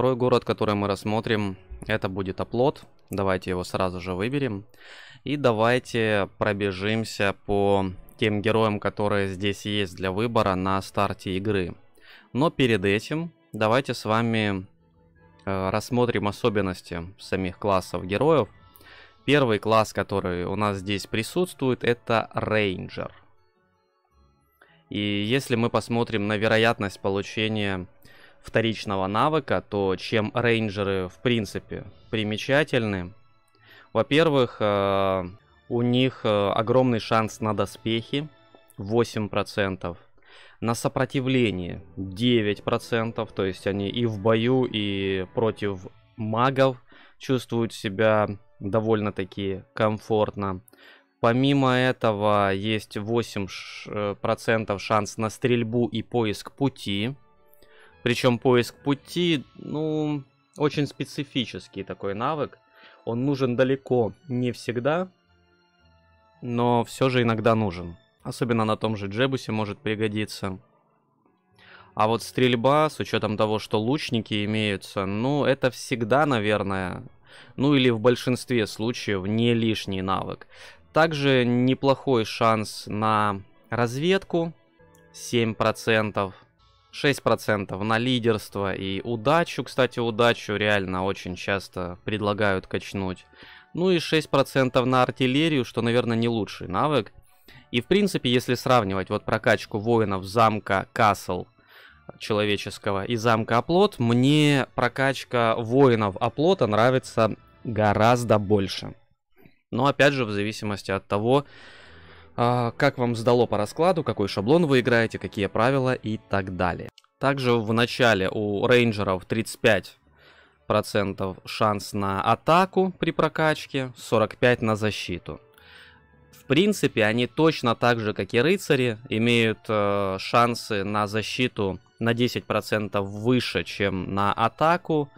Второй город, который мы рассмотрим, это будет оплот. Давайте его сразу же выберем. И давайте пробежимся по тем героям, которые здесь есть для выбора на старте игры. Но перед этим давайте с вами э, рассмотрим особенности самих классов героев. Первый класс, который у нас здесь присутствует, это рейнджер. И если мы посмотрим на вероятность получения вторичного навыка, то чем рейнджеры в принципе примечательны, во-первых, э, у них э, огромный шанс на доспехи 8%, на сопротивление 9%, то есть они и в бою, и против магов чувствуют себя довольно-таки комфортно. Помимо этого есть 8% шанс на стрельбу и поиск пути. Причем поиск пути, ну, очень специфический такой навык. Он нужен далеко не всегда, но все же иногда нужен. Особенно на том же Джебусе может пригодиться. А вот стрельба, с учетом того, что лучники имеются, ну, это всегда, наверное, ну или в большинстве случаев не лишний навык. Также неплохой шанс на разведку, 7%. 6% на лидерство и удачу. Кстати, удачу реально очень часто предлагают качнуть. Ну и 6% на артиллерию, что, наверное, не лучший навык. И, в принципе, если сравнивать вот прокачку воинов замка Касл человеческого и замка Оплот, мне прокачка воинов Оплота нравится гораздо больше. Но, опять же, в зависимости от того, как вам сдало по раскладу, какой шаблон вы играете, какие правила и так далее. Также в начале у рейнджеров 35% шанс на атаку при прокачке, 45% на защиту. В принципе, они точно так же, как и рыцари, имеют э, шансы на защиту на 10% выше, чем на атаку.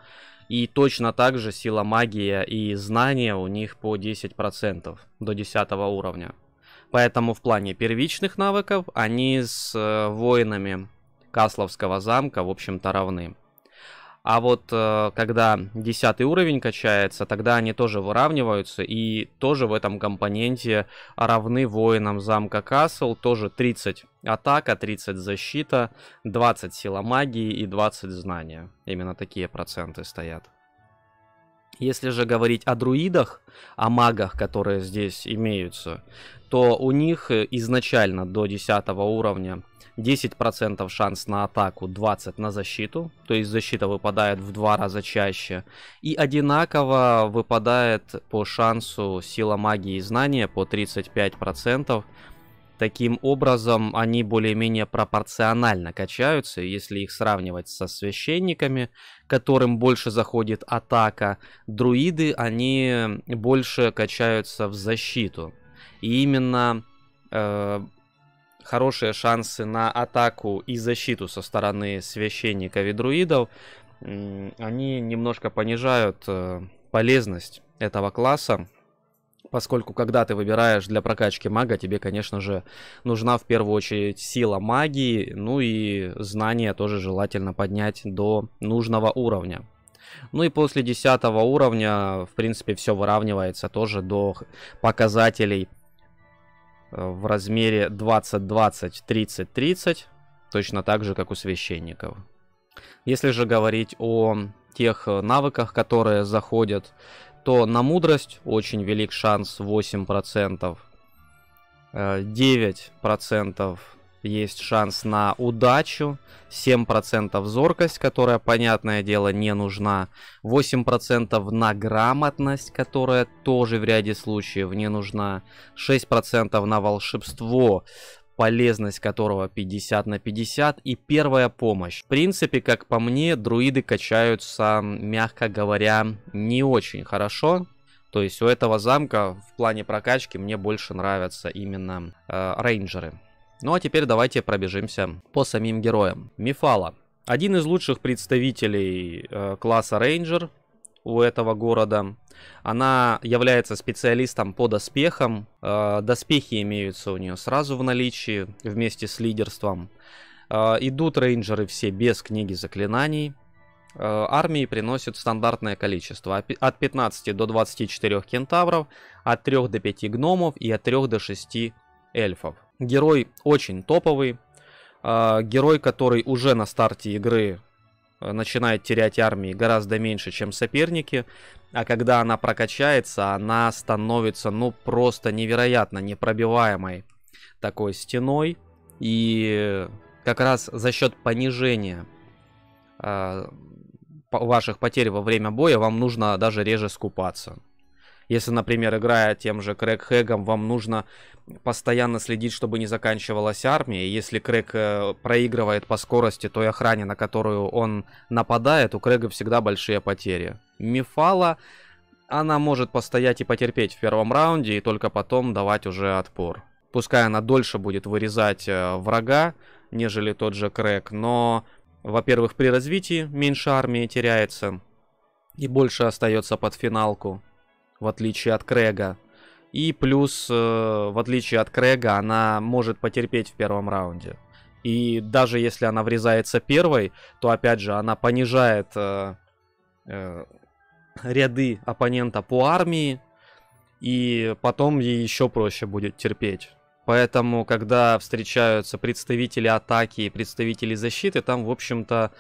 И точно так же сила магия и знания у них по 10% до 10 уровня. Поэтому в плане первичных навыков они с э, воинами Касловского замка, в общем-то, равны. А вот э, когда 10 уровень качается, тогда они тоже выравниваются и тоже в этом компоненте равны воинам замка Касл. Тоже 30 атака, 30 защита, 20 сила магии и 20 знания. Именно такие проценты стоят. Если же говорить о друидах, о магах, которые здесь имеются, то у них э, изначально до 10 уровня 10% шанс на атаку, 20 на защиту, то есть защита выпадает в два раза чаще. И одинаково выпадает по шансу сила магии и знания по 35%. Таким образом, они более-менее пропорционально качаются, если их сравнивать со священниками, которым больше заходит атака. Друиды, они больше качаются в защиту. И именно э, хорошие шансы на атаку и защиту со стороны священников и друидов, они немножко понижают э, полезность этого класса, поскольку когда ты выбираешь для прокачки мага, тебе, конечно же, нужна в первую очередь сила магии, ну и знания тоже желательно поднять до нужного уровня. Ну и после 10 уровня, в принципе, все выравнивается тоже до показателей Э, в размере 20-20, 30-30, точно так же, как у священников. Если же говорить о тех навыках, которые заходят, то на мудрость очень велик шанс 8%, 9% есть шанс на удачу, 7% зоркость, которая, понятное дело, не нужна, 8% на грамотность, которая тоже в ряде случаев не нужна, 6% на волшебство, полезность которого 50 на 50 и первая помощь. В принципе, как по мне, друиды качаются, мягко говоря, не очень хорошо. То есть у этого замка в плане прокачки мне больше нравятся именно э, рейнджеры. Ну а теперь давайте пробежимся по самим героям. Мифала. Один из лучших представителей э, класса рейнджер у этого города. Она является специалистом по доспехам. Э, доспехи имеются у нее сразу в наличии вместе с лидерством. Э, идут рейнджеры все без книги заклинаний. э, армии приносит стандартное количество. От 15 до 24 кентавров, от 3 до 5 гномов и от 3 до 6 эльфов. Герой очень топовый. Герой, который уже на старте игры начинает терять армии гораздо меньше, чем соперники. А когда она прокачается, она становится, ну, просто невероятно непробиваемой такой стеной. И как раз за счет понижения э, ваших потерь во время боя вам нужно даже реже скупаться. Если, например, играя тем же Крэг Хэгом, вам нужно постоянно следить, чтобы не заканчивалась армия. Если Крэг проигрывает по скорости той охране, на которую он нападает, у Крэга всегда большие потери. Мифала, она может постоять и потерпеть в первом раунде, и только потом давать уже отпор. Пускай она дольше будет вырезать э, врага, нежели тот же Крэг, но, во-первых, при развитии меньше армии теряется и больше остается под финалку, в отличие от Крэга. И плюс, э, в отличие от Крэга, она может потерпеть в первом раунде. И даже если она врезается первой, то опять же она понижает э, э, ряды оппонента по армии, и потом ей еще проще будет терпеть. Поэтому, когда встречаются представители атаки и представители защиты, там, в общем-то,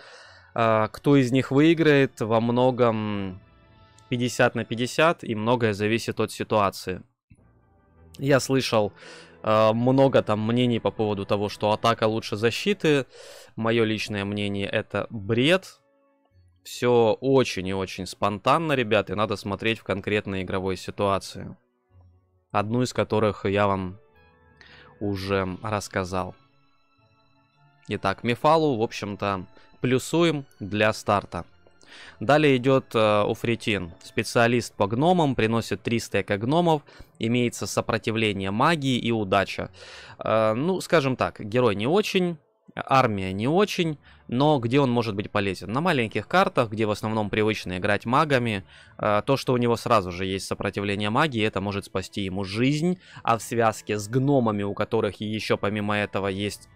а, кто из них выиграет, во многом 50 на 50, и многое зависит от ситуации. Я слышал а, много там мнений по поводу того, что атака лучше защиты. Мое личное мнение это бред. Все очень и очень спонтанно, ребята, и надо смотреть в конкретной игровой ситуации. Одну из которых я вам уже рассказал. Итак, Мефалу, в общем-то, плюсуем для старта. Далее идет э, Уфритин. Специалист по гномам, приносит 3 стека гномов, имеется сопротивление магии и удача. Э, ну, скажем так, герой не очень, армия не очень, но где он может быть полезен? На маленьких картах, где в основном привычно играть магами, э, то, что у него сразу же есть сопротивление магии, это может спасти ему жизнь, а в связке с гномами, у которых еще помимо этого есть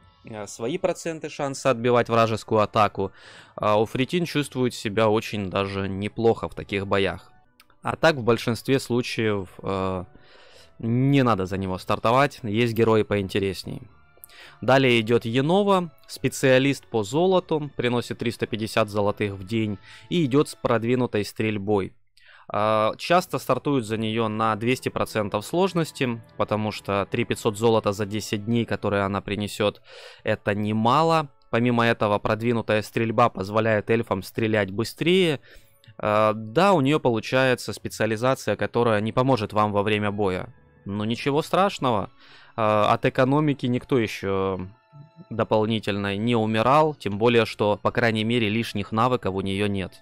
свои проценты шанса отбивать вражескую атаку, э, Уфритин чувствует себя очень даже неплохо в таких боях. А так в большинстве случаев не надо за него стартовать, есть герои поинтереснее. Далее идет Енова, специалист по золоту, приносит 350 золотых в день и идет с продвинутой стрельбой. А, часто стартуют за нее на 200% сложности, потому что 3500 золота за 10 дней, которые она принесет, это немало. Помимо этого, продвинутая стрельба позволяет эльфам стрелять быстрее. А, да, у нее получается специализация, которая не поможет вам во время боя. Но ничего страшного. А, от экономики никто еще дополнительно не умирал, тем более, что, по крайней мере, лишних навыков у нее нет.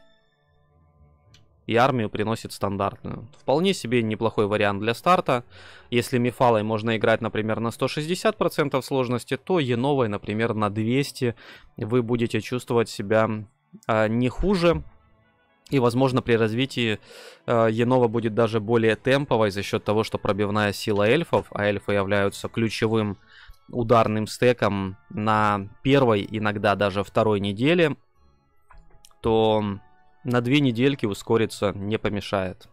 И армию приносит стандартную. Вполне себе неплохой вариант для старта. Если Мифалой можно играть, например, на 160% сложности, то Еновой, например, на 200 вы будете чувствовать себя э, не хуже, и, возможно, при развитии э, Енова будет даже более темповой за счет того, что пробивная сила эльфов, а эльфы являются ключевым ударным стеком на первой, иногда даже второй неделе, то на две недельки ускориться не помешает.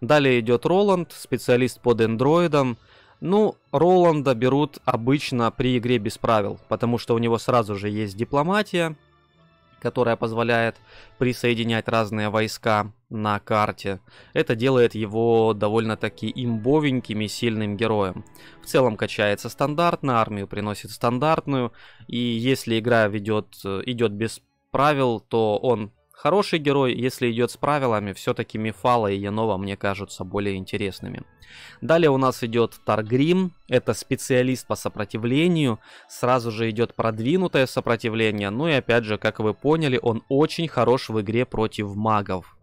Далее идет Роланд, специалист по дендроидам. Ну, Роланда берут обычно при игре без правил, потому что у него сразу же есть дипломатия, которая позволяет присоединять разные войска на карте. Это делает его довольно-таки имбовеньким и сильным героем. В целом качается стандартно, армию приносит стандартную, и если игра ведет, идет без правил, то он хороший герой, если идет с правилами, все-таки Мифала и Янова мне кажутся более интересными. Далее у нас идет Таргрим, это специалист по сопротивлению, сразу же идет продвинутое сопротивление, ну и опять же, как вы поняли, он очень хорош в игре против магов.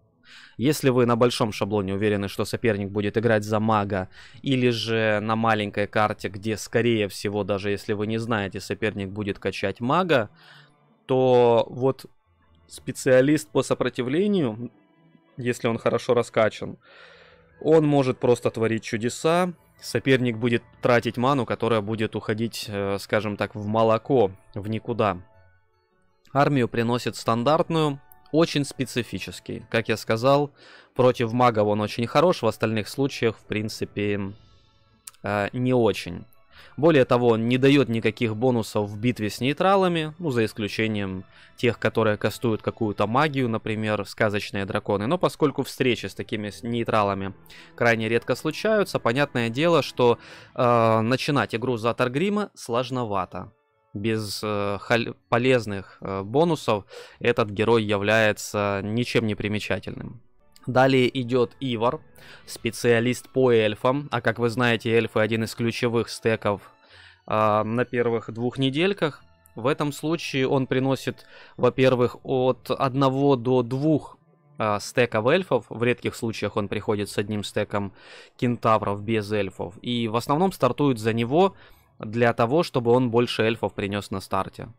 Если вы на большом шаблоне уверены, что соперник будет играть за мага, или же на маленькой карте, где, скорее всего, даже если вы не знаете, соперник будет качать мага, то вот специалист по сопротивлению, если он хорошо раскачан, он может просто творить чудеса. Соперник будет тратить ману, которая будет уходить, э, скажем так, в молоко, в никуда. Армию приносит стандартную. очень специфический. Как я сказал, против магов он очень хорош, в остальных случаях, в принципе, э, не очень. Более того, он не дает никаких бонусов в битве с нейтралами, ну, за исключением тех, которые кастуют какую-то магию, например, сказочные драконы. Но поскольку встречи с такими нейтралами крайне редко случаются, понятное дело, что э, начинать игру за Таргрима сложновато. Без э, полезных э, бонусов этот герой является ничем не примечательным. Далее идет Ивар, специалист по эльфам. А как вы знаете, эльфы один из ключевых стеков э, на первых двух недельках. В этом случае он приносит, во-первых, от одного до двух э, стеков эльфов. В редких случаях он приходит с одним стеком кентавров без эльфов. И в основном стартует за него для того, чтобы он больше эльфов принес на старте.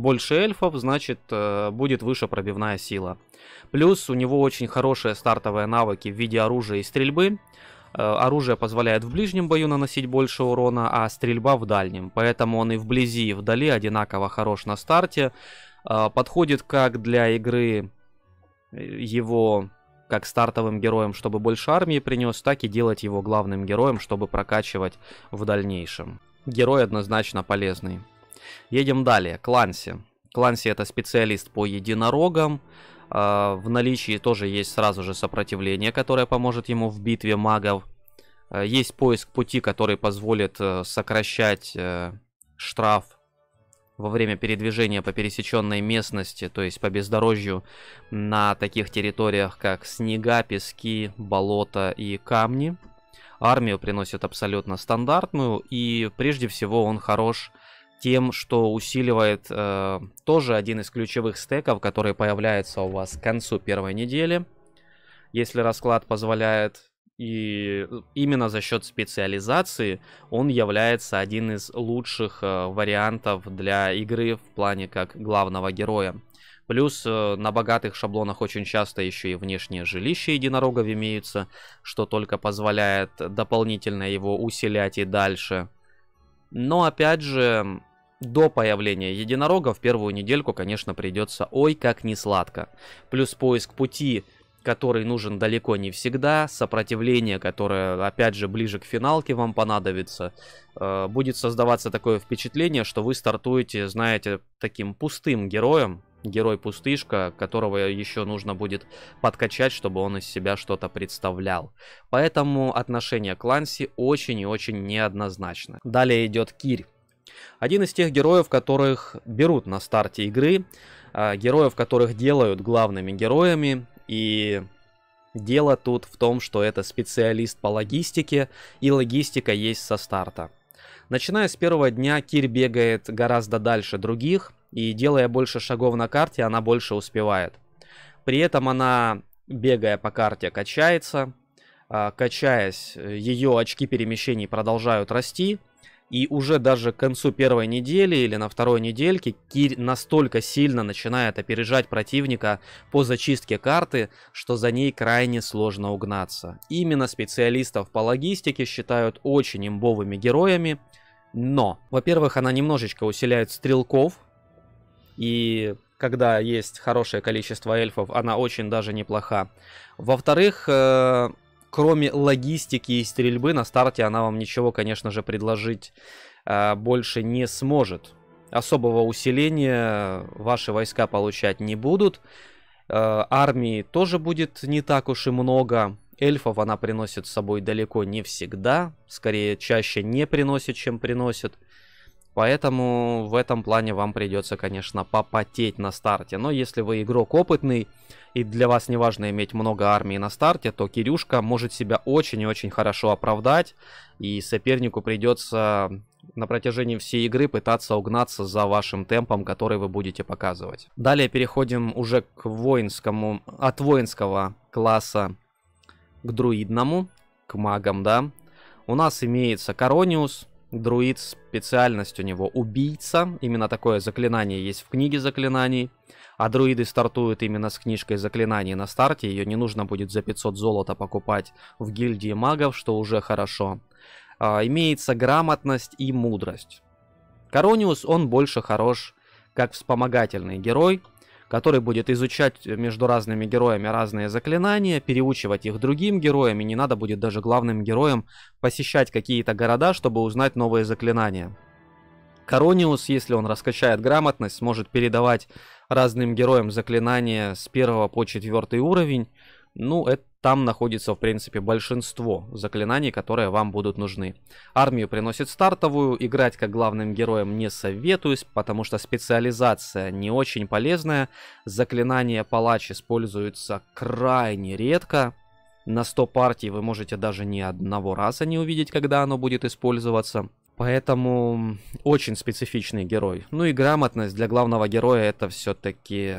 Больше эльфов, значит, э, будет выше пробивная сила. Плюс у него очень хорошие стартовые навыки в виде оружия и стрельбы. Э, оружие позволяет в ближнем бою наносить больше урона, а стрельба в дальнем. Поэтому он и вблизи, и вдали одинаково хорош на старте. Э, подходит как для игры его как стартовым героем, чтобы больше армии принес, так и делать его главным героем, чтобы прокачивать в дальнейшем. Герой однозначно полезный. Едем далее. Кланси. Кланси это специалист по единорогам. А, в наличии тоже есть сразу же сопротивление, которое поможет ему в битве магов. А, есть поиск пути, который позволит э, сокращать э, штраф во время передвижения по пересеченной местности, то есть по бездорожью на таких территориях, как снега, пески, болота и камни. Армию приносит абсолютно стандартную, и прежде всего он хорош тем, что усиливает э, тоже один из ключевых стеков, который появляется у вас к концу первой недели, если расклад позволяет. И именно за счет специализации он является один из лучших э, вариантов для игры в плане как главного героя. Плюс э, на богатых шаблонах очень часто еще и внешние жилища единорогов имеются, что только позволяет дополнительно его усилять и дальше. Но опять же, до появления единорога в первую недельку, конечно, придется ой как не сладко. Плюс поиск пути, который нужен далеко не всегда, сопротивление, которое, опять же, ближе к финалке вам понадобится. Э, будет создаваться такое впечатление, что вы стартуете, знаете, таким пустым героем, герой-пустышка, которого еще нужно будет подкачать, чтобы он из себя что-то представлял. Поэтому отношение к Ланси очень и очень неоднозначно. Далее идет Кирь. Один из тех героев, которых берут на старте игры, а, героев, которых делают главными героями, и дело тут в том, что это специалист по логистике, и логистика есть со старта. Начиная с первого дня, Кир бегает гораздо дальше других, и делая больше шагов на карте, она больше успевает. При этом она, бегая по карте, качается, а, качаясь, ее очки перемещений продолжают расти, и уже даже к концу первой недели или на второй недельке Кирь настолько сильно начинает опережать противника по зачистке карты, что за ней крайне сложно угнаться. Именно специалистов по логистике считают очень имбовыми героями, но, во-первых, она немножечко усиляет стрелков, и когда есть хорошее количество эльфов, она очень даже неплоха. Во-вторых, э, кроме логистики и стрельбы, на старте она вам ничего, конечно же, предложить э, больше не сможет. Особого усиления ваши войска получать не будут. Э, армии тоже будет не так уж и много. Эльфов она приносит с собой далеко не всегда. Скорее, чаще не приносит, чем приносит. Поэтому в этом плане вам придется, конечно, попотеть на старте. Но если вы игрок опытный, и для вас не важно иметь много армии на старте, то Кирюшка может себя очень и очень хорошо оправдать, и сопернику придется на протяжении всей игры пытаться угнаться за вашим темпом, который вы будете показывать. Далее переходим уже к воинскому, от воинского класса к друидному, к магам, да. У нас имеется Корониус, друид, специальность у него убийца, именно такое заклинание есть в книге заклинаний. А друиды стартуют именно с книжкой заклинаний на старте, ее не нужно будет за 500 золота покупать в гильдии магов, что уже хорошо. А, имеется грамотность и мудрость. Корониус, он больше хорош как вспомогательный герой. Который будет изучать между разными героями разные заклинания, переучивать их другим героям, и не надо будет даже главным героям посещать какие-то города, чтобы узнать новые заклинания. Корониус, если он раскачает грамотность, сможет передавать разным героям заклинания с первого по четвертый уровень. Ну, это там находится, в принципе, большинство заклинаний, которые вам будут нужны. Армию приносит стартовую, играть как главным героем не советуюсь, потому что специализация не очень полезная. Заклинание палач используется крайне редко. На 100 партий вы можете даже ни одного раза не увидеть, когда оно будет использоваться. Поэтому очень специфичный герой. Ну и грамотность для главного героя это все-таки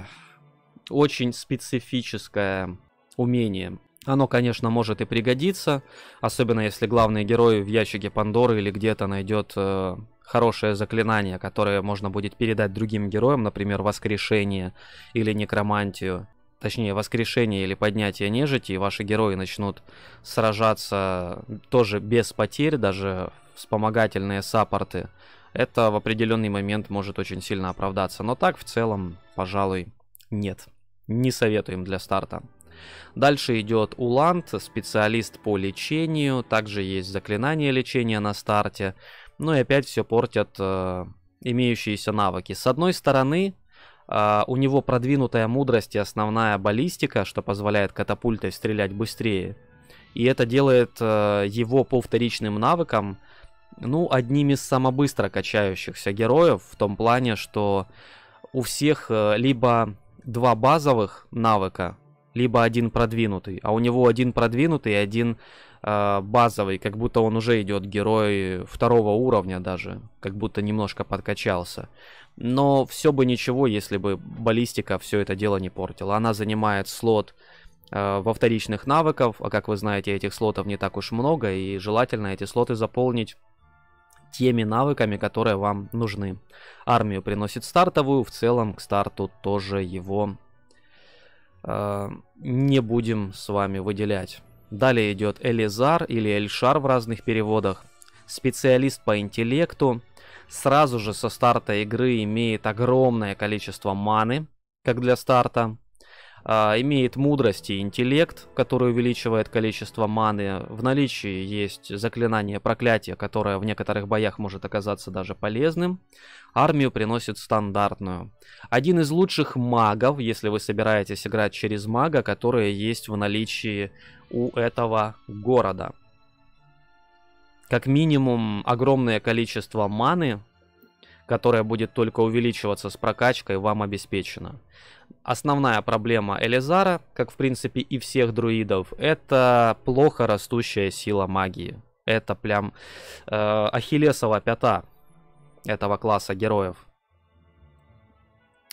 очень специфическое умение. Оно, конечно, может и пригодиться, особенно если главный герой в ящике Пандоры или где-то найдет э, хорошее заклинание, которое можно будет передать другим героям, например, воскрешение или некромантию. Точнее, воскрешение или поднятие нежити, и ваши герои начнут сражаться тоже без потерь, даже вспомогательные саппорты. Это в определенный момент может очень сильно оправдаться. Но так, в целом, пожалуй, нет. Не советуем для старта. Дальше идет Улант, специалист по лечению. Также есть заклинание лечения на старте. Ну и опять все портят э, имеющиеся навыки. С одной стороны, э, у него продвинутая мудрость и основная баллистика, что позволяет катапультой стрелять быстрее. И это делает э, его по вторичным навыкам, ну, одним из самобыстро качающихся героев, в том плане, что у всех э, либо два базовых навыка, либо один продвинутый. А у него один продвинутый и один э, базовый, как будто он уже идет герой второго уровня даже, как будто немножко подкачался. Но все бы ничего, если бы баллистика все это дело не портила. Она занимает слот э, во вторичных навыков, а как вы знаете, этих слотов не так уж много, и желательно эти слоты заполнить теми навыками, которые вам нужны. Армию приносит стартовую, в целом к старту тоже его не будем с вами выделять. Далее идет Элизар или Эльшар в разных переводах. Специалист по интеллекту. Сразу же со старта игры имеет огромное количество маны, как для старта. А, имеет мудрость и интеллект, который увеличивает количество маны. В наличии есть заклинание проклятия, которое в некоторых боях может оказаться даже полезным. Армию приносит стандартную. Один из лучших магов, если вы собираетесь играть через мага, которые есть в наличии у этого города. Как минимум огромное количество маны, которое будет только увеличиваться с прокачкой, вам обеспечено. Основная проблема Элизара, как в принципе и всех друидов, это плохо растущая сила магии. Это прям э, ахиллесова пята этого класса героев.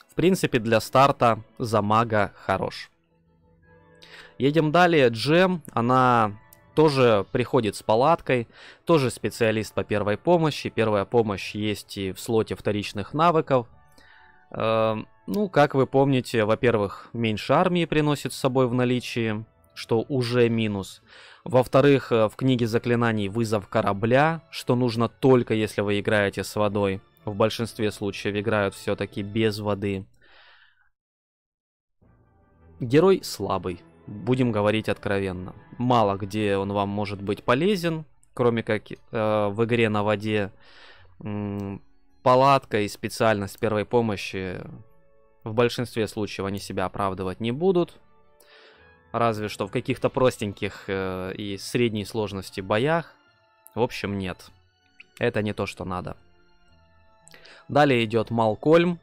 В принципе, для старта за мага хорош. Едем далее. Джем, она тоже приходит с палаткой, тоже специалист по первой помощи. Первая помощь есть и в слоте вторичных навыков. Ну, как вы помните, во-первых, меньше армии приносит с собой в наличии, что уже минус. Во-вторых, э, в книге заклинаний вызов корабля, что нужно только если вы играете с водой. В большинстве случаев играют все-таки без воды. Герой слабый, будем говорить откровенно. Мало где он вам может быть полезен, кроме как э, в игре на воде палатка и специальность первой помощи в большинстве случаев они себя оправдывать не будут. Разве что в каких-то простеньких э, и средней сложности боях. В общем, нет. Это не то, что надо. Далее идет Малкольм.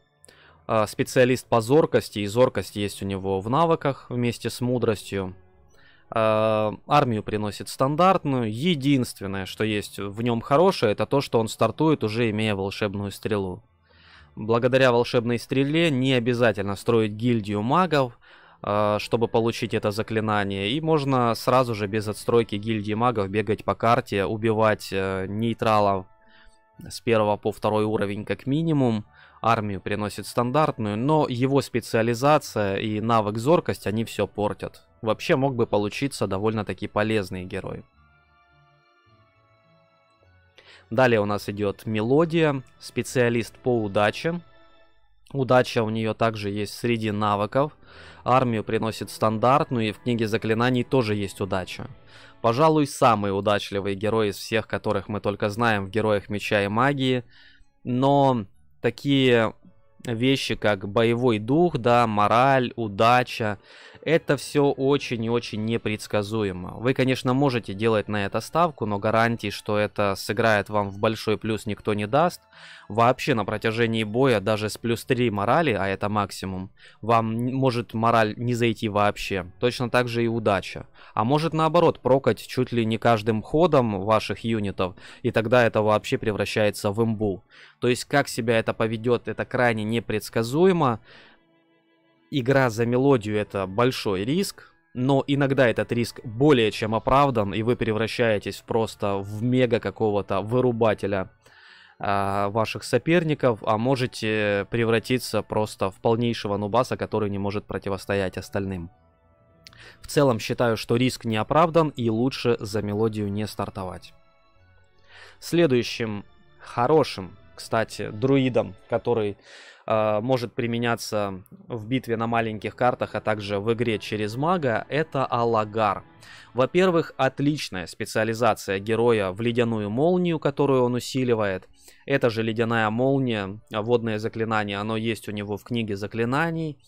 Э, специалист по зоркости. И зоркость есть у него в навыках вместе с мудростью. Э, армию приносит стандартную. Единственное, что есть в нем хорошее, это то, что он стартует уже имея волшебную стрелу. Благодаря волшебной стреле не обязательно строить гильдию магов, э, чтобы получить это заклинание. И можно сразу же без отстройки гильдии магов бегать по карте, убивать э, нейтралов с первого по второй уровень как минимум. Армию приносит стандартную, но его специализация и навык зоркость, они все портят вообще мог бы получиться довольно-таки полезный герой. Далее у нас идет мелодия, Удача у нее также есть среди навыков. Армию приносит стандартную, и в книге заклинаний тоже есть удача. Пожалуй, самый удачливый герой из всех, которых мы только знаем в Героях Меча и Магии. Но такие вещи, как боевой дух, да, мораль, удача, это все очень и очень непредсказуемо. Вы, конечно, можете делать на это ставку, но гарантий, что это сыграет вам в большой плюс, никто не даст. Вообще на протяжении боя, даже с плюс 3 морали, а это максимум, вам может мораль не зайти вообще. Точно так же и удача. А может наоборот прокать чуть ли не каждым ходом ваших юнитов, и тогда это вообще превращается в имбу. То есть как себя это поведет, это крайне непредсказуемо игра за мелодию это большой риск, но иногда этот риск более чем оправдан, и вы превращаетесь просто в мега какого-то вырубателя э, ваших соперников, а можете превратиться просто в полнейшего нубаса, который не может противостоять остальным. В целом считаю, что риск не оправдан и лучше за мелодию не стартовать. Следующим хорошим, кстати, друидом, который может применяться в битве на маленьких картах, а также в игре через мага, это Алагар. Во-первых, отличная специализация героя в ледяную молнию, которую он усиливает. Это же ледяная молния, водное заклинание, оно есть у него в книге заклинаний.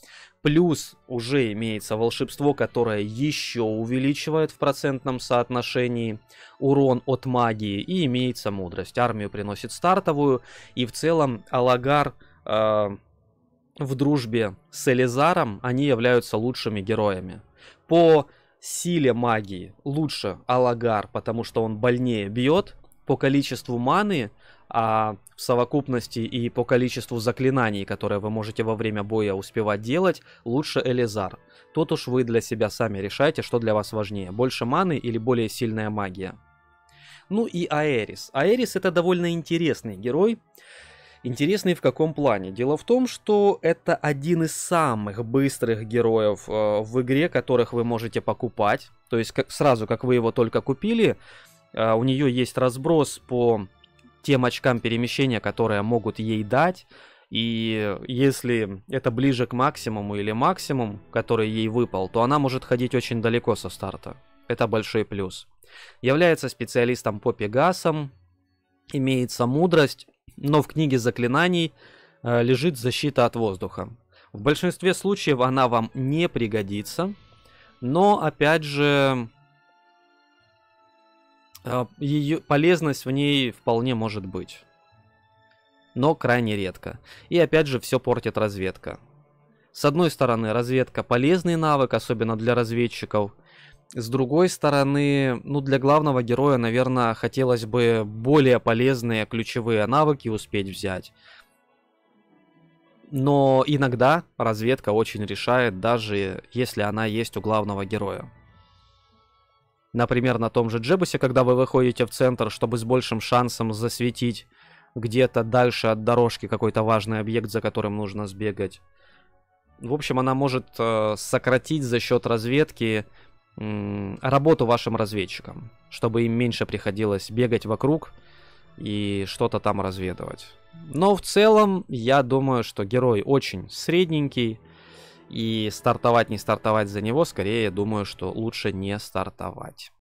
Плюс уже имеется волшебство, которое еще увеличивает в процентном соотношении урон от магии. И имеется мудрость. Армию приносит стартовую. И в целом Алагар э, в дружбе с Элизаром, они являются лучшими героями. По силе магии лучше Алагар, потому что он больнее бьет. По количеству маны, а в совокупности и по количеству заклинаний, которые вы можете во время боя успевать делать, лучше Элизар. Тут уж вы для себя сами решайте, что для вас важнее, больше маны или более сильная магия. Ну и Аэрис. Аэрис это довольно интересный герой, Интересный в каком плане? Дело в том, что это один из самых быстрых героев э, в игре, которых вы можете покупать. То есть как, сразу, как вы его только купили, э, у нее есть разброс по тем очкам перемещения, которые могут ей дать. И если это ближе к максимуму или максимум, который ей выпал, то она может ходить очень далеко со старта. Это большой плюс. Является специалистом по пегасам, имеется мудрость, но в книге заклинаний э, лежит защита от воздуха. В большинстве случаев она вам не пригодится, но опять же э, ее полезность в ней вполне может быть. Но крайне редко. И опять же все портит разведка. С одной стороны, разведка полезный навык, особенно для разведчиков – с другой стороны, ну для главного героя, наверное, хотелось бы более полезные ключевые навыки успеть взять. Но иногда разведка очень решает, даже если она есть у главного героя. Например, на том же Джебусе, когда вы выходите в центр, чтобы с большим шансом засветить где-то дальше от дорожки какой-то важный объект, за которым нужно сбегать. В общем, она может э, сократить за счет разведки работу вашим разведчикам, чтобы им меньше приходилось бегать вокруг и что-то там разведывать. Но в целом, я думаю, что герой очень средненький, и стартовать, не стартовать за него, скорее, я думаю, что лучше не стартовать.